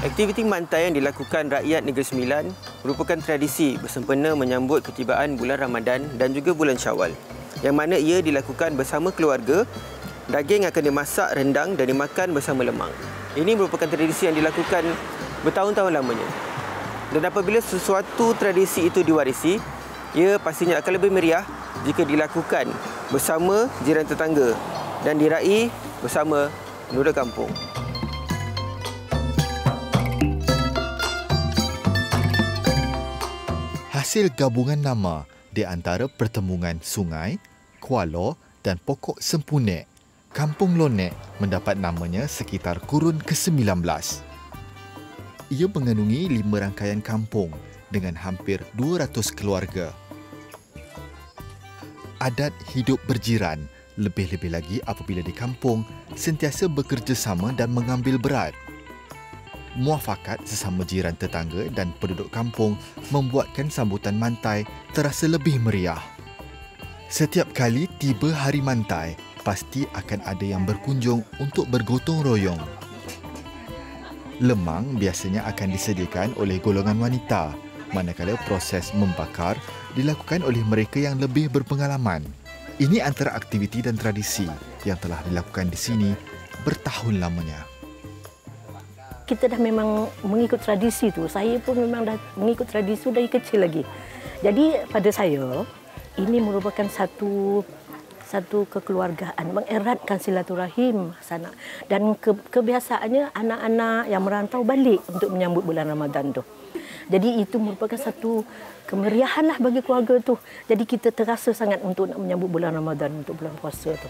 Aktiviti mantai yang dilakukan rakyat Negeri Sembilan merupakan tradisi bersempena menyambut ketibaan bulan Ramadan dan juga bulan Syawal. Yang mana ia dilakukan bersama keluarga, daging akan dimasak rendang dan dimakan bersama lemang. Ini merupakan tradisi yang dilakukan bertahun-tahun lamanya. Dan apabila sesuatu tradisi itu diwarisi, ia pastinya akan lebih meriah jika dilakukan bersama jiran tetangga dan diraih bersama penduduk kampung. Hasil gabungan nama di antara pertembungan sungai, kuala dan pokok sempunek, Kampung Lonek mendapat namanya sekitar kurun ke-19. Ia mengandungi lima rangkaian kampung dengan hampir 200 keluarga. Adat hidup berjiran lebih-lebih lagi apabila di kampung sentiasa bekerjasama dan mengambil berat muafakat sesama jiran tetangga dan penduduk kampung membuatkan sambutan mantai terasa lebih meriah. Setiap kali tiba hari mantai, pasti akan ada yang berkunjung untuk bergotong royong. Lemang biasanya akan disediakan oleh golongan wanita, manakala proses membakar dilakukan oleh mereka yang lebih berpengalaman. Ini antara aktiviti dan tradisi yang telah dilakukan di sini bertahun lamanya kita dah memang mengikut tradisi tu. Saya pun memang dah mengikut tradisi dari kecil lagi. Jadi pada saya ini merupakan satu satu kekeluargaan mengeratkan silaturahim sana dan ke, kebiasaannya anak-anak yang merantau balik untuk menyambut bulan Ramadan tu. Jadi itu merupakan satu kemeriahan lah bagi keluarga tu. Jadi kita terasa sangat untuk nak menyambut bulan Ramadan untuk bulan puasa tu.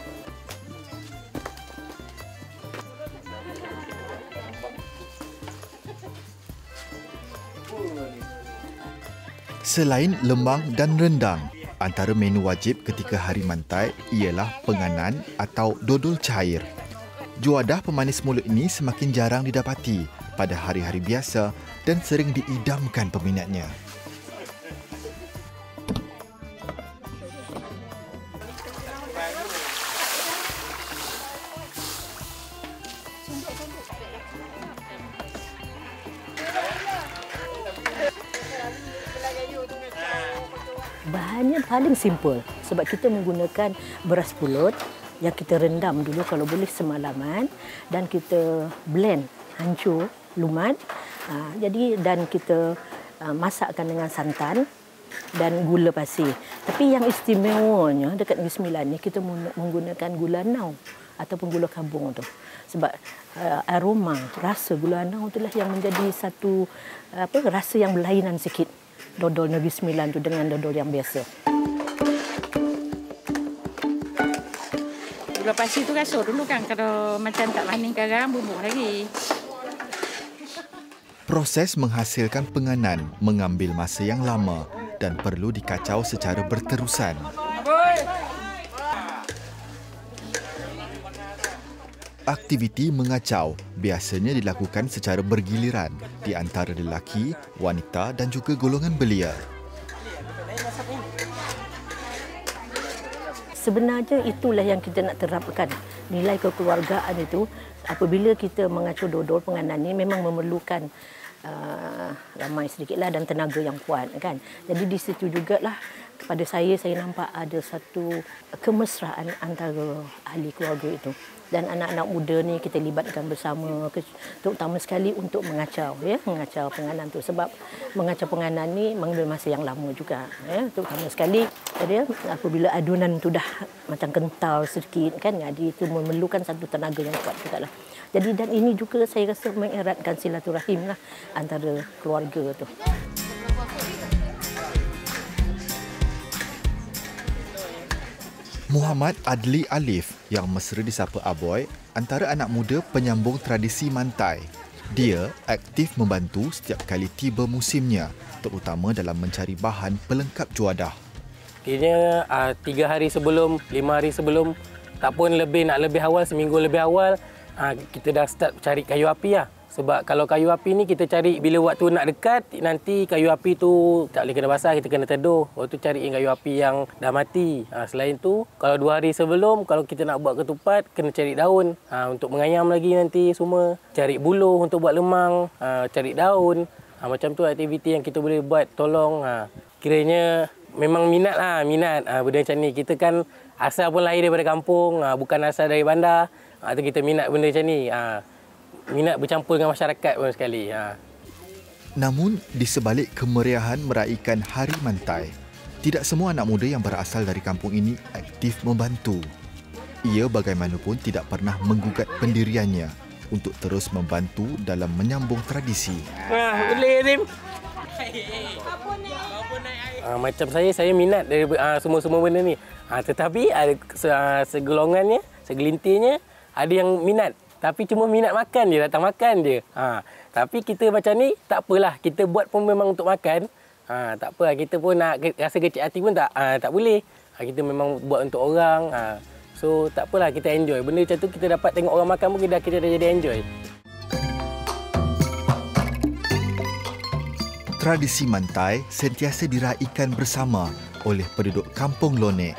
Selain lemang dan rendang, antara menu wajib ketika hari mantai ialah penganan atau dodol cair. Juadah pemanis mulut ini semakin jarang didapati pada hari-hari biasa dan sering diidamkan peminatnya. Bahannya paling simple sebab kita menggunakan beras pulut yang kita rendam dulu kalau boleh semalaman dan kita blend hancur lumat. Ha, jadi dan kita uh, masakkan dengan santan dan gula pasir. Tapi yang istimewanya dekat Negeri Sembilan ni kita menggunakan gula nau ataupun gula kabung tu. Sebab uh, aroma, rasa gula nau itulah yang menjadi satu apa rasa yang berlainan sikit dodol Negeri Sembilan tu dengan dodol yang biasa. Gula pasir tu rasa dulu kan kalau macam tak manis garam bubuk lagi. Proses menghasilkan penganan mengambil masa yang lama dan perlu dikacau secara berterusan. Aktiviti mengacau biasanya dilakukan secara bergiliran di antara lelaki, wanita dan juga golongan belia. Sebenarnya itulah yang kita nak terapkan. Nilai kekeluargaan itu apabila kita mengacau dodol penganan ini memang memerlukan uh, ramai sedikitlah dan tenaga yang kuat kan. Jadi di situ jugalah kepada saya saya nampak ada satu kemesraan antara ahli keluarga itu dan anak-anak muda ni kita libatkan bersama terutama sekali untuk mengacau ya mengacau penganan tu. Sebab mengacau penganan ni mengambil masa yang lama juga ya. Terutama sekali jadi apabila adunan tu dah macam kental sedikit kan? Jadi itu memerlukan satu tenaga yang kuat juga lah. Jadi dan ini juga saya rasa mengeratkan silaturahim lah antara keluarga tu. Muhammad Adli Alif yang mesra disapa Aboy antara anak muda penyambung tradisi mantai. Dia aktif membantu setiap kali tiba musimnya terutama dalam mencari bahan pelengkap juadah. Kira uh, tiga hari sebelum, lima hari sebelum, tak pun lebih nak lebih awal, seminggu lebih awal, uh, kita dah start cari kayu api lah. Sebab kalau kayu api ni kita cari bila waktu nak dekat, nanti kayu api tu tak boleh kena basah, kita kena teduh. Waktu cari kayu api yang dah mati. Ha, selain tu, kalau dua hari sebelum, kalau kita nak buat ketupat, kena cari daun. Ha, untuk mengayam lagi nanti semua. Cari buluh untuk buat lemang, ha, cari daun. Ha, macam tu aktiviti yang kita boleh buat tolong. Ha, kiranya memang minat lah, minat ha, benda macam ni. Kita kan asal pun lahir daripada kampung, ha, bukan asal dari bandar. Ha, tu kita minat benda macam ni. Ha, minat bercampur dengan masyarakat pun sekali. Ha. Namun, di sebalik kemeriahan meraihkan Hari Mantai, tidak semua anak muda yang berasal dari kampung ini aktif membantu. Ia bagaimanapun tidak pernah menggugat pendiriannya untuk terus membantu dalam menyambung tradisi. Wah, boleh Rim. Ha, macam saya, saya minat dari ha, semua-semua benda ni. Ha, tetapi ada segolongannya, segelintirnya, ada yang minat tapi cuma minat makan dia, datang makan dia. Ha. Tapi kita macam ni, tak apalah. Kita buat pun memang untuk makan. Ha. Tak apa, kita pun nak rasa kecil hati pun tak ha. tak boleh. Ha. Kita memang buat untuk orang. Ha. So, tak apalah, kita enjoy. Benda macam tu, kita dapat tengok orang makan pun, kita, kita dah jadi enjoy. Tradisi mantai sentiasa diraikan bersama oleh penduduk Kampung Lonek.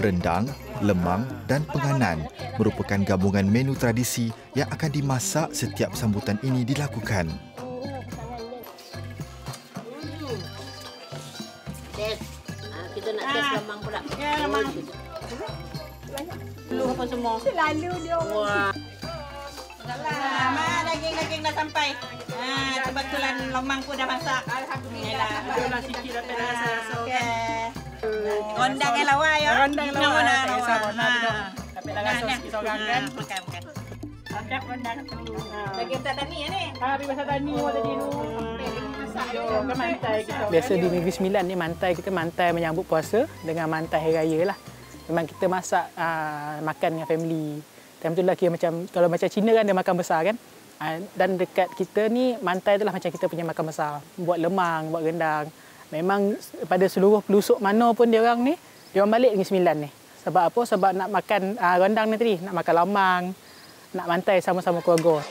Rendang, lemang dan penganan merupakan gabungan menu tradisi yang akan dimasak setiap sambutan ini dilakukan. Kita nak test lemang pula. Ya, lemang. Lu apa semua? Selalu dia. Wah. Mak daging-daging dah sampai. Ha, kebetulan lemang pun dah masak. Alhamdulillah. Alhamdulillah sikit dah pedas Okey. Rondang yang lawa ya. Rondang lawa. Lawa Tak kisah tu. Tapi lah rasa seorang kan. Makan, makan. Angkat rondang. Daging tak tani ya ni. Pergi pasal tani awak tadi tu. Yo, kan kita. Biasa di Negeri Sembilan ni mantai kita mantai menyambut puasa dengan mantai hari raya lah. Memang kita masak uh, makan dengan family. Time tu lah kira macam kalau macam Cina kan dia makan besar kan. Uh, dan dekat kita ni mantai tu lah macam kita punya makan besar. Buat lemang, buat rendang. Memang pada seluruh pelusuk mana pun dia orang ni, dia orang balik Negeri Sembilan ni. Sebab apa? Sebab nak makan uh, rendang ni tadi, nak makan lamang, nak mantai sama-sama keluarga.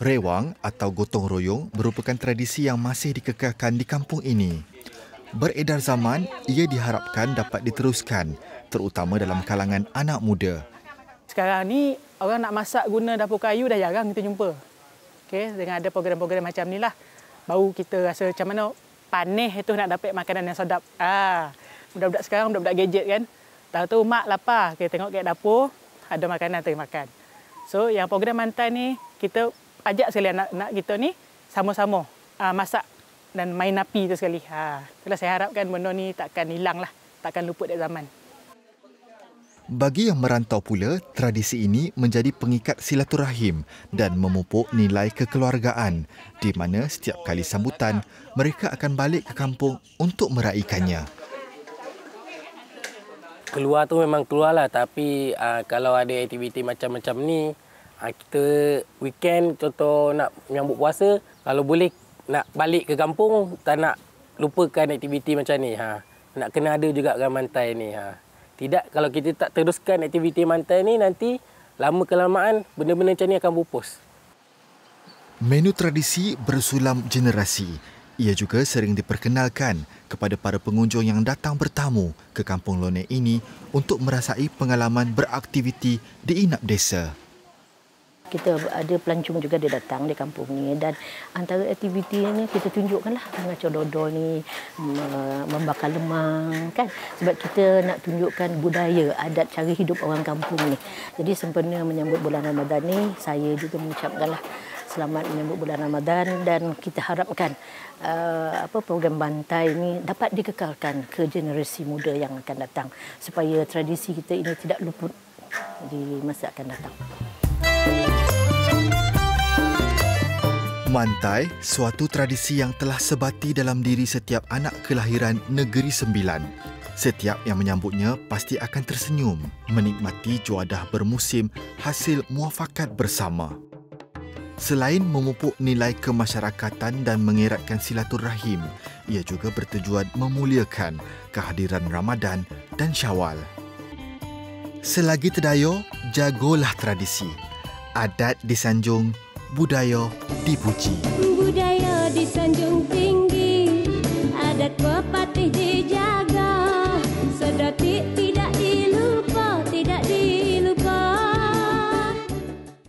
Rewang atau gotong royong merupakan tradisi yang masih dikekalkan di kampung ini. Beredar zaman, ia diharapkan dapat diteruskan, terutama dalam kalangan anak muda. Sekarang ni orang nak masak guna dapur kayu dah jarang kita jumpa. Okey, dengan ada program-program macam ni lah. Baru kita rasa macam mana panih itu nak dapat makanan yang sedap. Ah, budak-budak sekarang budak-budak gadget kan. Tahu tu mak lapar, kita tengok kat dapur ada makanan tu makan. So yang program mantan ni kita ajak sekali anak-anak kita ni sama-sama uh, masak dan main api tu sekali. Ha, itulah saya harapkan benda ni takkan hilang lah, takkan luput dari zaman. Bagi yang merantau pula, tradisi ini menjadi pengikat silaturahim dan memupuk nilai kekeluargaan di mana setiap kali sambutan, mereka akan balik ke kampung untuk meraihkannya. Keluar tu memang keluar lah tapi uh, kalau ada aktiviti macam-macam ni, uh, kita weekend contoh nak menyambut puasa, kalau boleh nak balik ke kampung, tak nak lupakan aktiviti macam ni. Ha. Nak kena ada juga kan mantai ni. Ha. Tidak, kalau kita tak teruskan aktiviti mantai ni, nanti lama kelamaan benda-benda macam ni akan pupus. Menu tradisi bersulam generasi. Ia juga sering diperkenalkan kepada para pengunjung yang datang bertamu ke Kampung Lone ini untuk merasai pengalaman beraktiviti di inap desa. Kita ada pelancong juga dia datang di kampung ni dan antara aktivitinya kita tunjukkanlah mengacau dodol ni me- membakar lemang kan sebab kita nak tunjukkan budaya adat cara hidup orang kampung ni. Jadi sempena menyambut bulan Ramadan ni saya juga mengucapkanlah selamat menyambut bulan Ramadan dan kita harapkan uh, apa program bantai ini dapat dikekalkan ke generasi muda yang akan datang supaya tradisi kita ini tidak luput di masa akan datang. Mantai, suatu tradisi yang telah sebati dalam diri setiap anak kelahiran Negeri Sembilan. Setiap yang menyambutnya pasti akan tersenyum, menikmati juadah bermusim hasil muafakat bersama. Selain memupuk nilai kemasyarakatan dan mengeratkan silaturahim, ia juga bertujuan memuliakan kehadiran Ramadan dan Syawal. Selagi terdayo, jagolah tradisi. Adat disanjung, budaya dipuji. Budaya disanjung tinggi, adat pepatih dijaga, sedetik tidak